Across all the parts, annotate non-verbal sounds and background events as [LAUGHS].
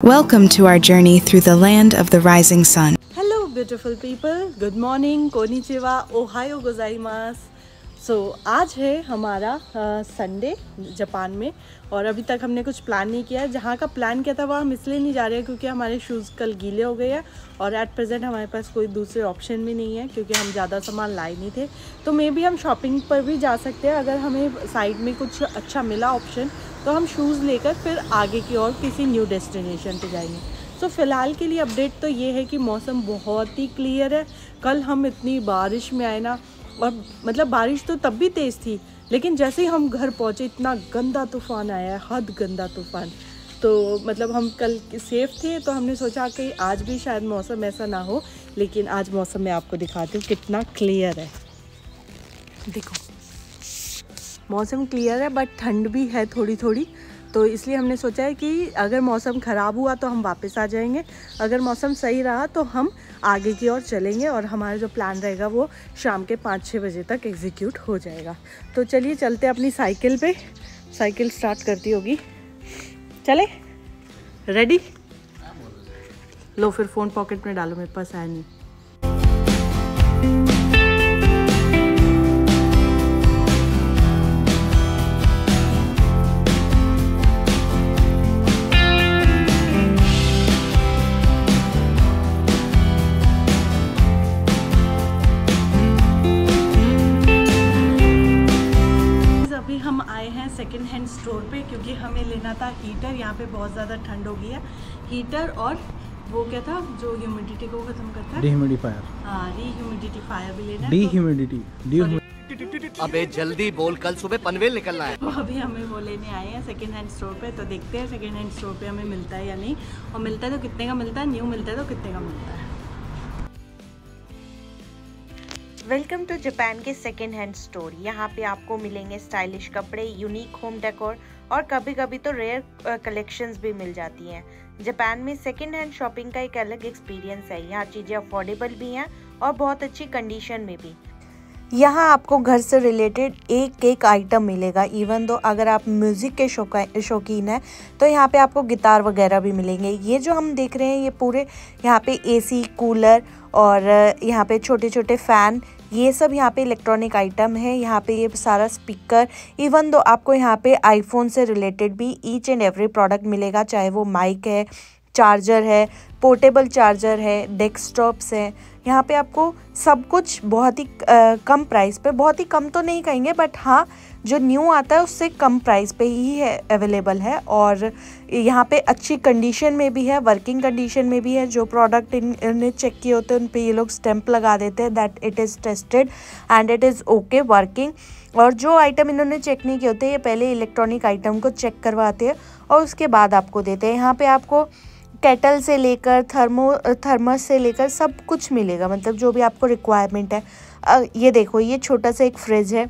Welcome to our journey through the land of the rising sun. Hello, beautiful people. Good morning, konnichiwa, ohayo gozaimasu. So so, आज है हमारा Sunday Japan में और अभी तक हमने कुछ प्लान नहीं किया है जहाँ का प्लान किया था वहाँ हम इसलिए नहीं जा रहे हैं क्योंकि हमारे शूज़ कल गीले हो गए हैं और एट प्रेजेंट हमारे पास कोई दूसरे ऑप्शन भी नहीं है क्योंकि हम ज़्यादा सामान लाए नहीं थे तो मे भी हम शॉपिंग पर भी जा सकते हैं अगर हमें साइड में कुछ अच्छा मिला ऑप्शन तो हम शूज़ लेकर फिर आगे की ओर किसी न्यू डेस्टिनेशन पर जाएँगे। सो so, फ़िलहाल के लिए अपडेट तो ये है कि मौसम बहुत ही क्लियर है। कल हम इतनी बारिश में आए ना और मतलब बारिश तो तब भी तेज़ थी लेकिन जैसे ही हम घर पहुँचे इतना गंदा तूफ़ान आया है हद गंदा तूफ़ान। तो मतलब हम कल सेफ़ थे तो हमने सोचा कि आज भी शायद मौसम ऐसा ना हो लेकिन आज मौसम मैं आपको दिखाती हूँ कितना क्लियर है। देखो मौसम क्लियर है बट ठंड भी है थोड़ी थोड़ी तो इसलिए हमने सोचा है कि अगर मौसम ख़राब हुआ तो हम वापस आ जाएँगे। अगर मौसम सही रहा तो हम आगे की ओर चलेंगे और हमारा जो प्लान रहेगा वो शाम के पाँच छः बजे तक एग्जीक्यूट हो जाएगा। तो चलिए चलते अपनी साइकिल पे। साइकिल स्टार्ट करती होगी। चले? रेडी लो फिर फ़ोन पॉकेट में डालो, मेरे पास आया नहीं। सेकेंड हैंड स्टोर पे क्योंकि हमें लेना था हीटर यहाँ पे बहुत ज़्यादा ठंड हो गई है। हीटर और वो क्या था जो ह्यूमिडिटी को खत्म करता है? डिह्यूमिडिफायर हाँ रीह्यूमिडिफायर भी लेना है डिह्यूमिडिटी अबे जल्दी बोल कल सुबह पनवेल निकलना है। तो अभी हमें वो लेने आए हैं सेकेंड हैंड स्टोर पे तो देखते हैं सेकेंड हैंड स्टोर पे हमें मिलता है या नहीं। और मिलता है तो कितने का मिलता है? न्यू मिलता है तो कितने का मिलता है? वेलकम टू जापान के सेकेंड हैंड स्टोर यहाँ पे आपको मिलेंगे स्टाइलिश कपड़े यूनिक होम डेकोर और कभी कभी तो रेयर कलेक्शंस भी मिल जाती हैं। जापान में सेकेंड हैंड शॉपिंग का एक अलग एक्सपीरियंस है। यहाँ चीज़ें अफोर्डेबल भी हैं और बहुत अच्छी कंडीशन में भी। यहाँ आपको घर से रिलेटेड एक एक आइटम मिलेगा इवन दो अगर आप म्यूज़िक के शौकीन हैं तो यहाँ पे आपको गिटार वगैरह भी मिलेंगे। ये जो हम देख रहे हैं, ये पूरे यहाँ पे एसी कूलर और यहाँ पे छोटे छोटे फ़ैन ये सब यहाँ पे इलेक्ट्रॉनिक आइटम है। यहाँ पे ये सारा स्पीकर इवन दो आपको यहाँ पे आईफोन से रिलेटेड भी ईच एंड एवरी प्रोडक्ट मिलेगा, चाहे वो माइक है चार्जर है पोर्टेबल चार्जर है डेस्कटॉप्स हैं। यहाँ पे आपको सब कुछ बहुत ही कम प्राइस पे, बहुत ही कम तो नहीं कहेंगे बट हाँ जो न्यू आता है उससे कम प्राइस पे ही है अवेलेबल है और यहाँ पे अच्छी कंडीशन में भी है वर्किंग कंडीशन में भी है, जो प्रोडक्ट इन इन्हें चेक किए होते हैं, उन पर ये लोग स्टैंप लगा देते हैं that it is tested and it is okay working और जो आइटम इन्होंने चेक नहीं किए होते, ये पहले इलेक्ट्रॉनिक आइटम को चेक करवाते हैं और उसके बाद आपको देते हैं। यहाँ पे आपको केटल से लेकर थर्मो थर्मस से लेकर सब कुछ मिलेगा मतलब जो भी आपको रिक्वायरमेंट है। ये देखो, ये छोटा सा एक फ्रिज है।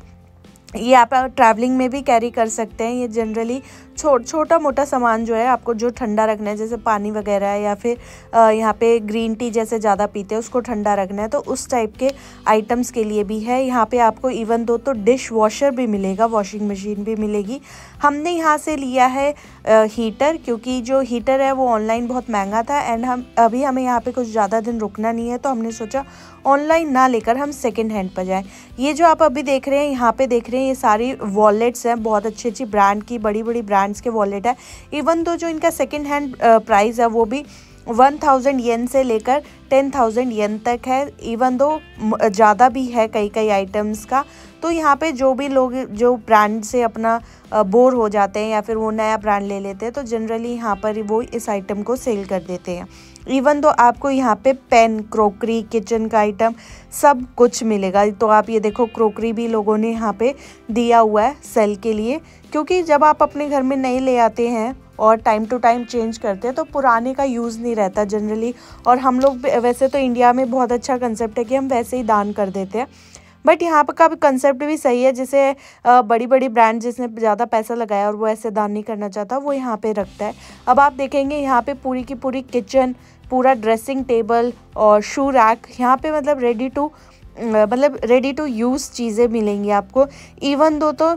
ये आप ट्रैवलिंग में भी कैरी कर सकते हैं, ये जनरली छो छोटा मोटा सामान जो है आपको जो ठंडा रखना है, जैसे पानी वगैरह या फिर यहाँ पे ग्रीन टी जैसे ज़्यादा पीते हैं, उसको ठंडा रखना है तो उस टाइप के आइटम्स के लिए भी है। यहाँ पे आपको इवन दो तो डिश वॉशर भी मिलेगा, वॉशिंग मशीन भी मिलेगी। हमने यहाँ से लिया है हीटर, क्योंकि जो हीटर है वो ऑनलाइन बहुत महँगा था एंड हम, अभी हमें यहाँ पर कुछ ज़्यादा दिन रुकना नहीं है तो हमने सोचा ऑनलाइन ना लेकर हम सेकेंड हैंड पर जाएँ। ये जो आप अभी देख रहे हैं, यहाँ पर देख रहे हैं, ये सारी वॉलेट्स हैं, बहुत अच्छी अच्छी ब्रांड की बड़ी बड़ी ब्रांड ब्रांड्स के वॉलेट है। इवन तो जो इनका सेकेंड हैंड प्राइस है, वो भी वन थाउज़ेंड येन से लेकर टेन थाउज़ेंड येन तक है। इवन दो ज़्यादा भी है कई कई आइटम्स का तो यहाँ पे जो भी लोग, जो ब्रांड से अपना बोर हो जाते हैं या फिर वो नया ब्रांड ले लेते हैं तो जनरली यहाँ पर वो इस आइटम को सेल कर देते हैं। इवन तो आपको यहाँ पे पेन क्रोकरी किचन का आइटम सब कुछ मिलेगा। तो आप ये देखो क्रोकरी भी लोगों ने यहाँ पे दिया हुआ है सेल के लिए। क्योंकि जब आप अपने घर में नए ले आते हैं और टाइम टू टाइम चेंज करते हैं तो पुराने का यूज़ नहीं रहता जनरली और हम लोग वैसे तो इंडिया में बहुत अच्छा कंसेप्ट है कि हम वैसे ही दान कर देते हैं। बट यहाँ पर का भी कंसेप्ट भी सही है, जैसे बड़ी बड़ी ब्रांड जिसने ज़्यादा पैसा लगाया और वो ऐसे दान नहीं करना चाहता, वो यहाँ पे रखता है। अब आप देखेंगे यहाँ पे पूरी की पूरी किचन पूरा ड्रेसिंग टेबल और शू रैक यहाँ पे मतलब रेडी टू मतलब रेडी टू यूज़ चीज़ें मिलेंगी आपको। इवन दो तो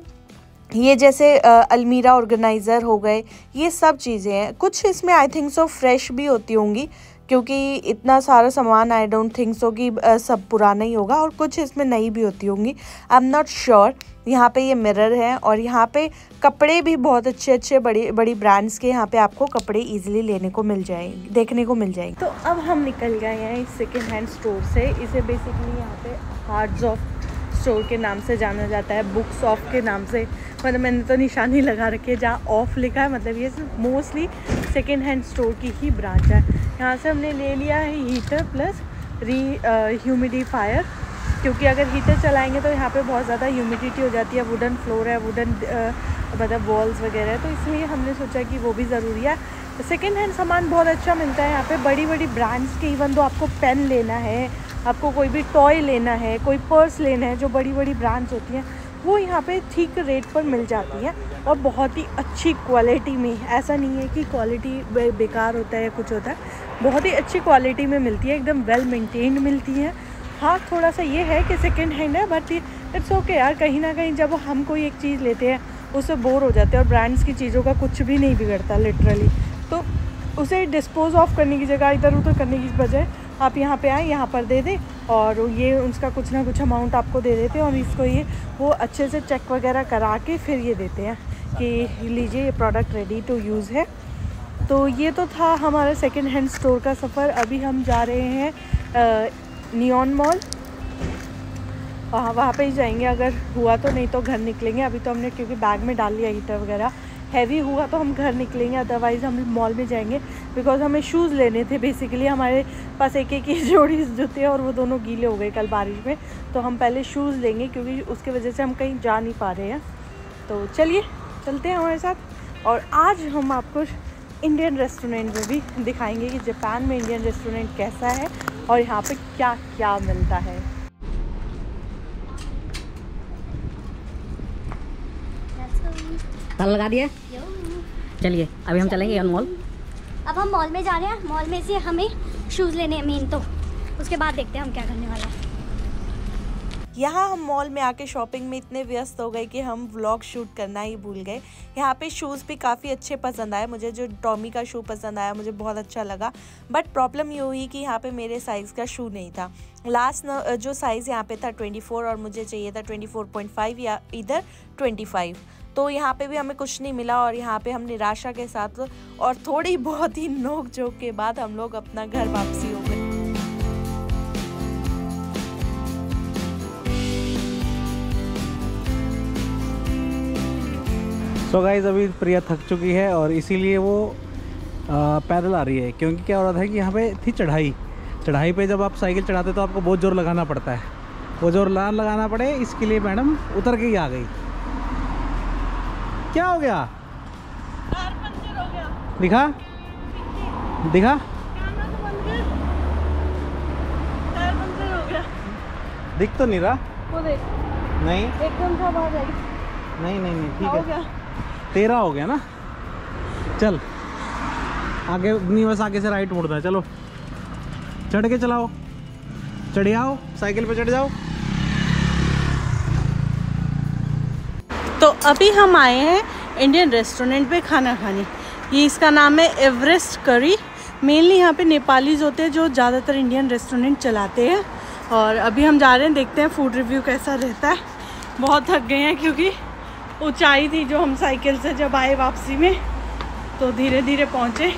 ये जैसे अलमीरा ऑर्गेनाइज़र हो गए, ये सब चीज़ें हैं। कुछ इसमें आई थिंक सो फ्रेश भी होती होंगी क्योंकि इतना सारा सामान आई डोंट थिंक सो कि सब पुराना ही होगा और कुछ इसमें नई भी होती होंगी। आई एम नॉट श्योर यहाँ पे ये मिरर है और यहाँ पे कपड़े भी बहुत अच्छे अच्छे बड़ी बड़ी ब्रांड्स के यहाँ पे आपको कपड़े इजीली लेने को मिल जाएँगे देखने को मिल जाएँगे। तो अब हम निकल गए हैं इस सेकेंड हैंड स्टोर से। इसे बेसिकली यहाँ पे हार्ड्स ऑफ़ स्टोर के नाम से जाना जाता है बुक्स ऑफ़ के नाम से। मतलब मैंने तो निशानी लगा रखी है जहाँ ऑफ़ लिखा है। मतलब ये मोस्टली सेकेंड हैंड स्टोर की ही ब्रांच है। यहाँ से हमने ले लिया है हीटर प्लस री ह्यूमिडिफायर क्योंकि अगर हीटर चलाएँगे तो यहाँ पे बहुत ज़्यादा ह्यूमिडिटी हो जाती है वुडन फ्लोर है वुडन मतलब वॉल्स वगैरह तो इसलिए हमने सोचा कि वो भी ज़रूरी है। सेकेंड हैंड सामान बहुत अच्छा मिलता है यहाँ पे। बड़ी बड़ी ब्रांड्स के इवन तो आपको पेन लेना है, आपको कोई भी टॉय लेना है, कोई पर्स लेना है, जो बड़ी बड़ी ब्रांड्स होती हैं वो यहाँ पे ठीक रेट पर मिल जाती हैं और बहुत ही अच्छी क्वालिटी में। ऐसा नहीं है कि क्वालिटी बेकार होता है या कुछ होता है। बहुत ही अच्छी क्वालिटी में मिलती है, एकदम वेल मेंटेन्ड मिलती है। हाँ थोड़ा सा ये है कि सेकेंड हैंड है बट इट्स ओके यार, कहीं ना कहीं जब हम कोई एक चीज़ लेते हैं, उससे बोर हो जाते हैं और ब्रांड्स की चीज़ों का कुछ भी नहीं बिगड़ता लिटरली तो उसे डिस्पोज ऑफ़ करने की जगह इधर उधर करने की बजाय आप यहाँ पे आए, यहाँ पर दे दें और ये उसका कुछ ना कुछ अमाउंट आपको दे देते हैं और इसको ये, वो अच्छे से चेक वगैरह करा के फिर ये देते हैं कि लीजिए, ये प्रोडक्ट रेडी टू यूज़ है। तो ये तो था हमारा सेकेंड हैंड स्टोर का सफ़र। अभी हम जा रहे हैं नियॉन मॉल वहाँ वहाँ पे ही जाएँगे। अगर हुआ तो नहीं तो घर निकलेंगे। अभी तो हमने क्योंकि बैग में डाल लिया हीटर वगैरह। हैवी हुआ तो हम घर निकलेंगे अदरवाइज़ हम मॉल में जाएँगे। बिकॉज़ हमें शूज़ लेने थे बेसिकली हमारे पास एक एक ही [LAUGHS] जोड़ी जूते और वो दोनों गीले हो गए कल बारिश में। तो हम पहले शूज़ लेंगे क्योंकि उसके वजह से हम कहीं जा नहीं पा रहे हैं। तो चलिए, चलते हैं हमारे साथ। और आज हम आपको इंडियन रेस्टोरेंट में भी दिखाएँगे कि जापान में इंडियन रेस्टोरेंट कैसा है और यहाँ पे क्या क्या मिलता है। ताला लगा दिया? चलिए अभी हम चलेंगे मॉल अब हम मॉल में जा रहे हैं। मॉल में से हमें शूज़ लेने हैं मेन तो। उसके बाद देखते हैं हम क्या करने वाले हैं। यहाँ हम मॉल में आके शॉपिंग में इतने व्यस्त हो गए कि हम व्लॉग शूट करना ही भूल गए। यहाँ पे शूज़ भी काफ़ी अच्छे पसंद आए। मुझे जो टॉमी का शू पसंद आया मुझे बहुत अच्छा लगा। बट प्रॉब्लम ये हुई कि यहाँ पे मेरे साइज़ का शू नहीं था। लास्ट जो साइज़ यहाँ पे था 24 और मुझे चाहिए था 24.5 या इधर 25 तो यहाँ पे भी हमें कुछ नहीं मिला और यहाँ पे हम निराशा के साथ और थोड़ी बहुत ही नोक झोंक के बाद हम लोग अपना घर वापसी हो गए। सो so गाइज़ अभी प्रिया थक चुकी है और इसीलिए वो आ, पैदल आ रही है। क्योंकि क्या हो रहा था कि यहाँ पे थी चढ़ाई। चढ़ाई पे जब आप साइकिल चढ़ाते तो आपको बहुत ज़ोर लगाना पड़ता है। वो ज़ोर लगाना पड़े इसके लिए मैडम उतर के ही आ गई। क्या हो गया? हो गया। दिखा? दिखा? हो। गया। दिख तो नहीं रहा। वो देख। नहीं। एकदम था बाहर आई। नहीं नहीं नहीं ठीक है तेरा हो गया ना? चल। आगे नहीं बस आगे से राइट मुड़ना है। चलो। चढ़ के चलाओ। चढ़ आओ। साइकिल पे चढ़ जाओ। अभी हम आए हैं इंडियन रेस्टोरेंट पे खाना खाने। ये इसका नाम है एवरेस्ट करी मेनली यहाँ पे नेपालीज होते हैं जो ज़्यादातर इंडियन रेस्टोरेंट चलाते हैं। और अभी हम जा रहे हैं, देखते हैं फ़ूड रिव्यू कैसा रहता है। बहुत थक गए हैं क्योंकि ऊंचाई थी जो हम साइकिल से जब आए वापसी में तो धीरे धीरे पहुँचे।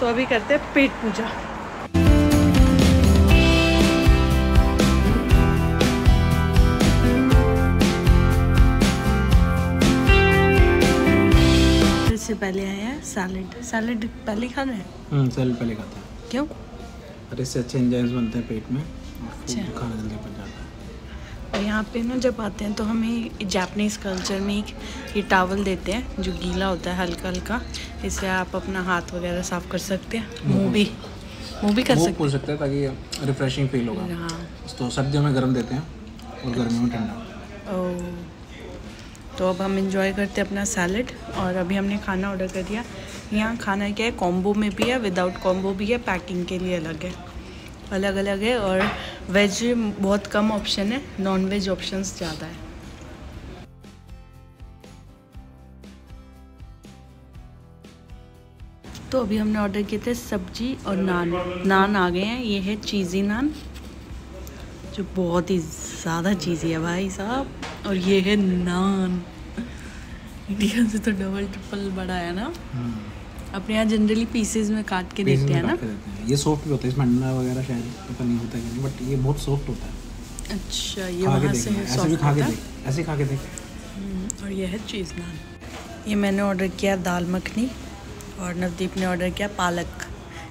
तो अभी करते हैं पेट पूजा। सैलेड। सैलेड पहले खाना है? हम्म सैलेड पहले खाता है। क्यों? अरे इससे अच्छे एंजाइम्स बनते हैं पेट में अच्छा। खाना जल्दी पच जाता है। और यहाँ पे ना जब आते हैं तो हमें जापनीज़ कल्चर में एक ये टावल देते हैं जो गीला होता है हल्का हल्का इससे आप अपना हाथ वगैरह साफ़ कर सकते हैं। मुँह भी। मुँह भी कर सकते सकते हैं ताकि रिफ्रेशिंग फील होगा। हैं। हाँ तो सर्दियों में गर्म देते हैं और गर्मियों में ठंडा। तो अब हम इंजॉय करते हैं अपना सैलड और अभी हमने खाना ऑर्डर कर दिया। यहाँ खाना क्या है? कॉम्बो में भी है विदाउट कॉम्बो भी है पैकिंग के लिए अलग है। अलग अलग है और वेज बहुत कम ऑप्शन है नॉन वेज ऑप्शन ज़्यादा है। तो अभी हमने ऑर्डर किए थे सब्ज़ी और नान। नान आ गए हैं, ये है चीज़ी नान, जो बहुत ही ज़्यादा चीज़ी है भाई साहब। और ये है नान। इंडिया से तो डबल ट्रिपल बड़ा है ना। हम्म। अपने यहाँ जनरली पीसेस में काट के देते हैं ना? ये सॉफ्ट भी होता है। इसमें अंडा वगैरह शायद पता नहीं होता है बट ये बहुत सॉफ्ट होता है। अच्छा ये वहाँ से ऐसे भी खा के देख ऐसे खा के देख। हम्म, और ये है चीज़ नान ये मैंने ऑर्डर किया दाल मखनी और नवदीप ने ऑर्डर किया पालक।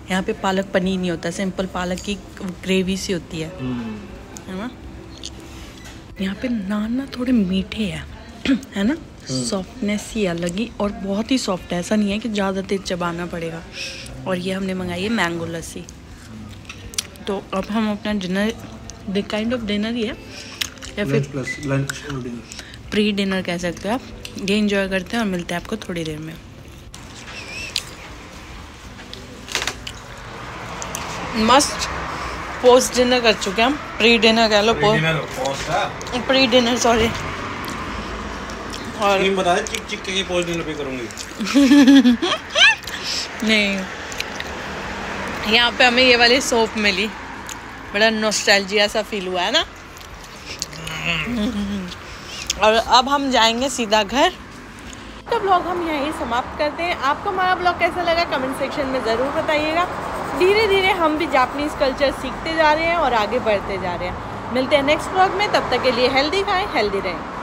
यहाँ पे पालक पनीर नहीं होता सिंपल पालक की ग्रेवी सी होती है। है ना? यहाँ पे नान ना थोड़े मीठे हैं [CLEARS THROAT] है ना? सॉफ्टनेस ही अलग ही और बहुत ही सॉफ्ट है। ऐसा नहीं है कि ज़्यादा तेज चबाना पड़ेगा। और ये हमने मंगाई है मैंगो लस्सी। तो अब हम अपना dinner the kind of dinner ही है। या फिर लंच प्री डिनर कह सकते हो आप। ये इंजॉय करते हैं और मिलते हैं आपको थोड़ी देर में। मस्त पोस्ट डिनर कर चुके हैं हम। प्री डिनर कह लो पोस्ट प्री डिनर सॉरी और बता दे चिक चिक के पोस्ट डिनर पे करूँगी। [LAUGHS] नहीं। यहाँ पे हमें ये वाली सोप मिली। बड़ा नोस्टैल्जिया सा फील हुआ है ना? [LAUGHS] और अब हम जाएँगे सीधा घर। तो ब्लॉग हम यहीं समाप्त करते हैं। आपको हमारा ब्लॉग कैसा लगा कमेंट सेक्शन में ज़रूर बताइएगा। धीरे धीरे हम भी जापनीज़ कल्चर सीखते जा रहे हैं और आगे बढ़ते जा रहे हैं। मिलते हैं नेक्स्ट ब्लॉग में। तब तक के लिए हेल्दी खाएँ हेल्दी रहें।